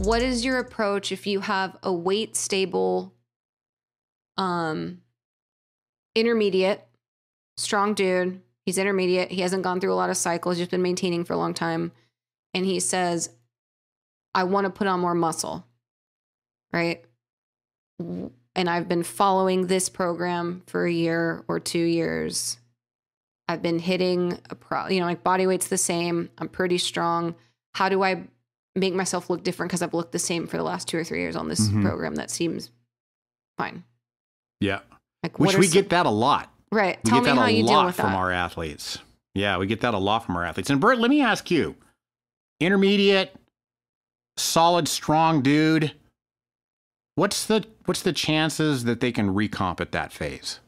what is your approach if you have a weight stable, um, intermediate, strong dude? He's intermediate. He hasn't gone through a lot of cycles. He's been maintaining for a long time, and he says, "I want to put on more muscle." Right. And I've been following this program for a year or two years. I've been hitting a pro, you know, like body weight's the same. I'm pretty strong. How do I make myself look different because I've looked the same for the last two or three years on this Mhm. program that seems fine. Yeah. Like Which we some- get that a lot. right. We Tell get me that how a you deal lot with from that. our athletes. Yeah, we get that a lot from our athletes. And Bert, let me ask you: intermediate, solid, strong dude. What's the what's the chances that they can recomp at that phase?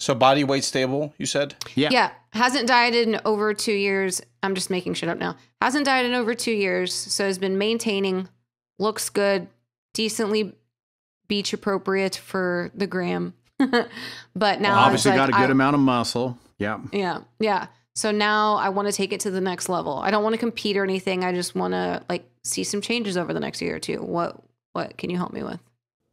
So body weight stable, you said? Yeah. yeah. Hasn't dieted in over two years. I'm just making shit up now. Hasn't dieted in over two years. So has been maintaining, looks good, decently beach appropriate for the gram. but now it's Obviously, like, got a good I- amount of muscle. Yeah. Yeah. Yeah. So now I want to take it to the next level. I don't want to compete or anything. I just want to like see some changes over the next year or two. What what can you help me with?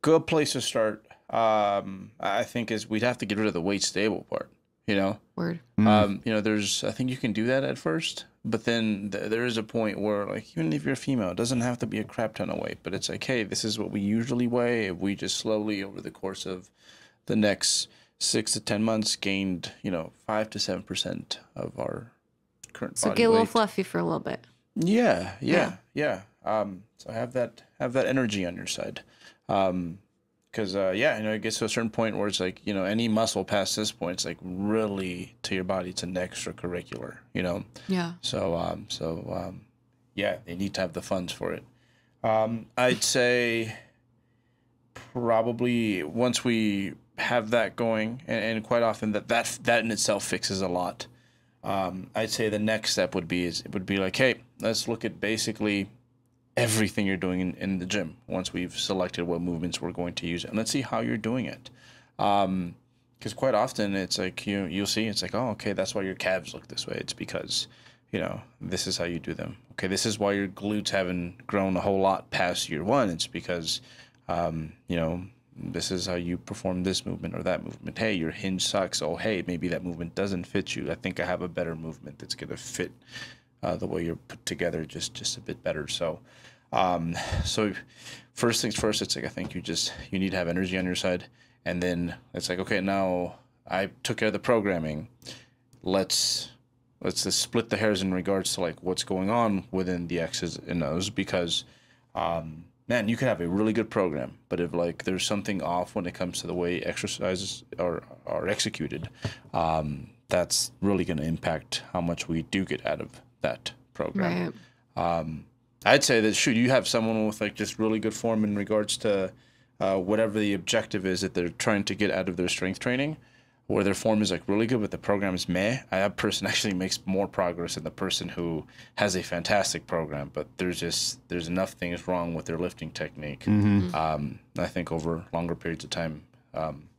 Good place to start, um, I think, is we'd have to get rid of the weight stable part, you know? Word. Mm. Um, you know, there's, I think you can do that at first, but then th- there is a point where, like, even if you're a female, it doesn't have to be a crap ton of weight, but it's like, hey, this is what we usually weigh. If we just slowly, over the course of the next six to 10 months, gained, you know, five to 7% of our current So body get a little weight. fluffy for a little bit. Yeah, yeah, yeah. Um, so have that have that energy on your side, um, because uh, yeah, you know, it gets to a certain point where it's like you know any muscle past this point, it's like really to your body, it's an extracurricular, you know. Yeah. So um, so um, yeah, they need to have the funds for it. Um, I'd say probably once we have that going, and, and quite often that that that in itself fixes a lot. Um, I'd say the next step would be is it would be like, hey, let's look at basically everything you're doing in, in the gym once we've selected what movements we're going to use, and let's see how you're doing it. Um, because quite often it's like you you'll see it's like oh okay that's why your calves look this way. It's because you know this is how you do them. Okay this is why your glutes haven't grown a whole lot past year one. It's because um, you know this is how you perform this movement or that movement. Hey your hinge sucks. Oh hey maybe that movement doesn't fit you. I think i have a better movement that's going to fit uh, the way you're put together just just a bit better. So um, so first things first it's like i think you just you need to have energy on your side. And then it's like okay now i took care of the programming. Let's let's just split the hairs in regards to like what's going on within the x's and o's because um, man you could have a really good program but if like there's something off when it comes to the way exercises are are executed um, that's really going to impact how much we do get out of that program Right. um, I'd say that shoot, you have someone with like just really good form in regards to uh, whatever the objective is that they're trying to get out of their strength training, where their form is like really good, but the program is meh. That person actually makes more progress than the person who has a fantastic program, but there's just there's enough things wrong with their lifting technique. Mm-hmm. Um, I think over longer periods of time, um,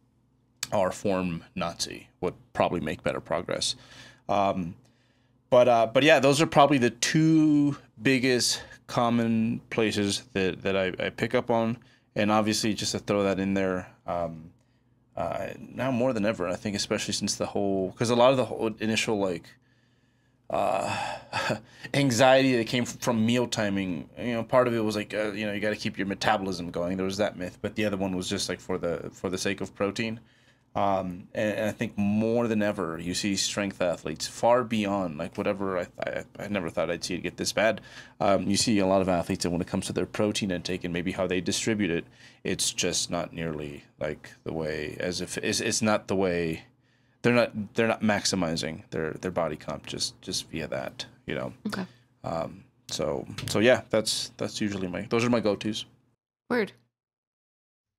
our form Nazi would probably make better progress. Um, but uh, but yeah, those are probably the two biggest common places that, that I, I pick up on. And obviously, just to throw that in there, um, uh, now more than ever, I think, especially since the whole, because a lot of the whole initial like uh, anxiety that came from meal timing, you know, part of it was like, uh, you know, you got to keep your metabolism going. There was that myth, but the other one was just like for the for the sake of protein. Um, and, and I think more than ever, you see strength athletes far beyond like whatever I, I, I never thought I'd see it get this bad. Um, you see a lot of athletes, and when it comes to their protein intake and maybe how they distribute it, it's just not nearly like the way as if it's, it's not the way they're not they're not maximizing their their body comp just just via that, you know. Okay. Um, so so yeah, that's that's usually my those are my go tos. Word.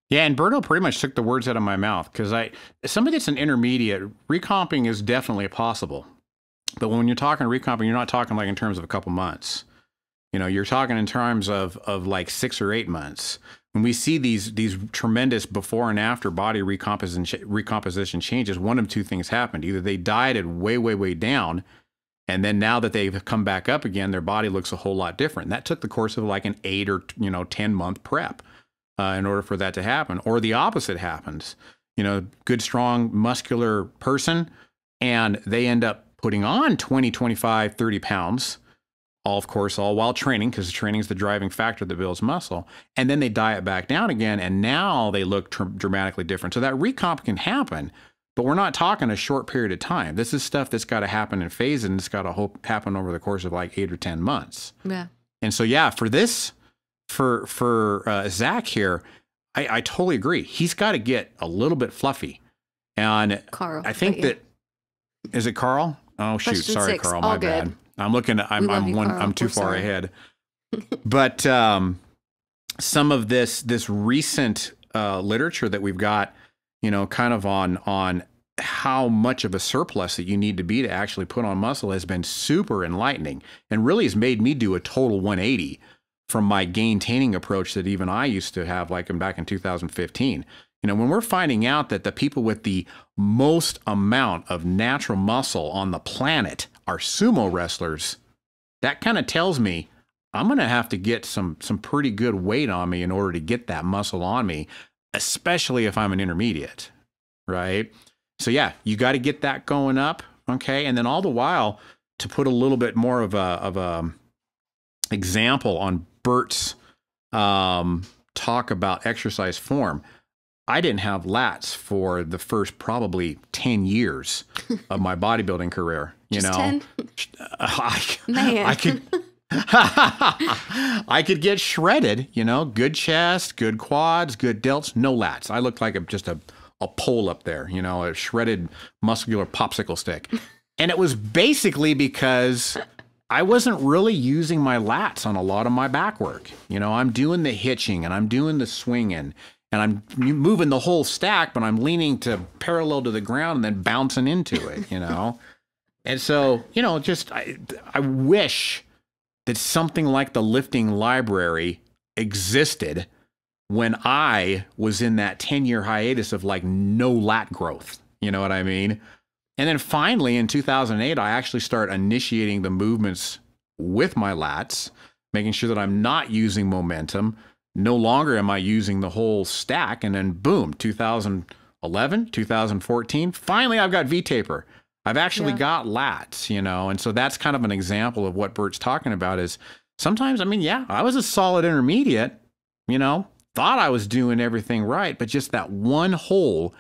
Yeah, and Berto pretty much took the words out of my mouth because I somebody that's an intermediate recomping is definitely possible, but when you're talking recomping, you're not talking like in terms of a couple months. You know, you're talking in terms of of like six or eight months. When we see these these tremendous before and after body recomposition recomposition changes, one of two things happened: either they dieted way way way down, And then now that they've come back up again, their body looks a whole lot different. That took the course of like an eight or you know ten month prep uh, in order for that to happen. Or the opposite happens. You know, good, strong, muscular person, and they end up putting on 20, 25, 30 pounds all of course all while training because training is the driving factor that builds muscle and then they diet back down again and now they look tr- dramatically different so that recomp can happen but we're not talking a short period of time this is stuff that's got to happen in phases and it's got to happen over the course of like eight or ten months Yeah. and so yeah for this for for uh, zach here I, I totally agree. He's got to get a little bit fluffy. And Carl. i think that is it carl? Oh shoot Question sorry six, carl my good. bad i'm looking at i'm, I'm you, one i'm too We're far sorry. ahead. But um, some of this this recent uh, literature that we've got, you know, kind of on on how much of a surplus that you need to be to actually put on muscle has been super enlightening and really has made me do a total 180 from my gaintaining approach that even I used to have like back in 2015. You know, when we're finding out that the people with the most amount of natural muscle on the planet are sumo wrestlers, that kind of tells me I'm going to have to get some some pretty good weight on me in order to get that muscle on me, especially if I'm an intermediate, right? So yeah, you got to get that going up, okay? And then all the while to put a little bit more of a of a um, example on Bert's um, talk about exercise form. I didn't have lats for the first probably 10 years of my bodybuilding career, you Just know. 10? I, Man. I could I could get shredded, you know, good chest, good quads, good delts, no lats. I looked like a, just a, a pole up there, you know, a shredded muscular popsicle stick. And it was basically because I wasn't really using my lats on a lot of my back work. You know, I'm doing the hitching and I'm doing the swinging and I'm moving the whole stack, but I'm leaning to parallel to the ground and then bouncing into it, you know? and so, you know, just I, I wish that something like the lifting library existed when I was in that 10 year hiatus of like no lat growth. You know what I mean? And then finally in 2008, I actually start initiating the movements with my lats, making sure that I'm not using momentum. No longer am I using the whole stack. And then boom, 2011, 2014, finally I've got V taper. I've actually Yeah. got lats, you know, and so that's kind of an example of what Bert's talking about is sometimes, I mean, yeah, I was a solid intermediate, you know, thought I was doing everything right, but just that one hole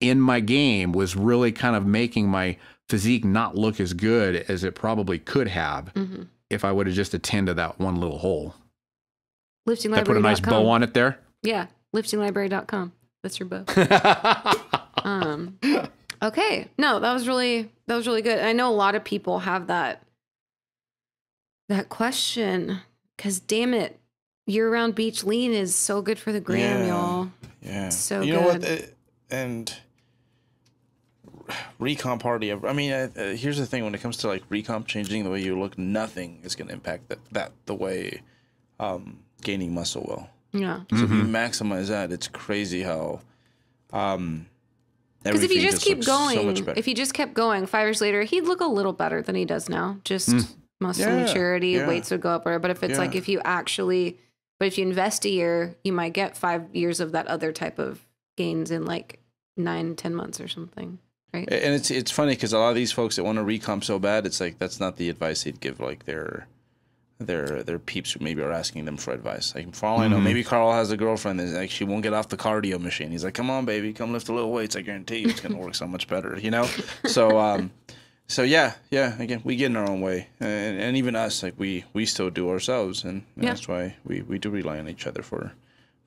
in my game was really kind of making my physique not look as good as it probably could have Mhm. if I would have just attended that one little hole. Lifting Did I put a nice bow on it there? Yeah. Liftinglibrary.com. That's your bow. Um, okay. No, that was really that was really good. I know a lot of people have that that question because damn it, year-round beach lean is so good for the gram, Yeah. y'all. Yeah. So you know what? good. uh, And recomp hardly ever. I mean, uh, uh, here's the thing: when it comes to like recomp changing the way you look, nothing is going to impact that that the way um, gaining muscle will. Yeah. So if you Mm-hmm. maximize that, it's crazy how. Um, Because if you everything just keep looks so going, if he just kept going, five years later, he'd look a little better than he does now. Just muscle Yeah, maturity, yeah. weights would go up. Or, but if it's like if you actually, but if you invest a year, you might get five years of that other type of gains in like nine, ten months or something. Right. And it's it's funny because a lot of these folks that want to recomp so bad, it's like that's not the advice they'd give like their their their peeps who maybe are asking them for advice. Like for all I know, maybe Carl has a girlfriend that's like she won't get off the cardio machine. He's like, "Come on, baby, come lift a little weights. I guarantee you it's gonna work so much better." You know. So um, so yeah, yeah. Again, we get in our own way, and, and even us, like we we still do ourselves, and, and Yeah. that's why we we do rely on each other for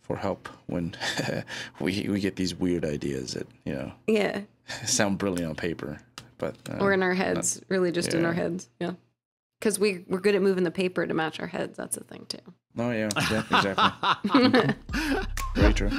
for help when we we get these weird ideas that you know Yeah. sound brilliant on paper, but uh, Or in our heads, really just in our heads. Yeah. Because we, we're good at moving the paper to match our heads. That's the thing, too. Oh yeah, yeah exactly. Very true.